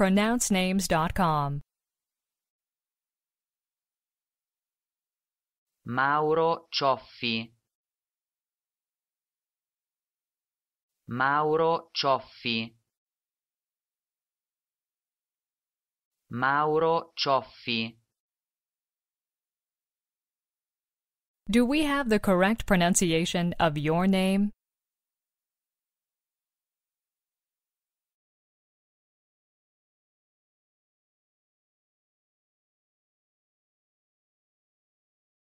pronouncenames.com. Mauro Cioffi Mauro Cioffi Mauro Cioffi Do we have the correct pronunciation of your name?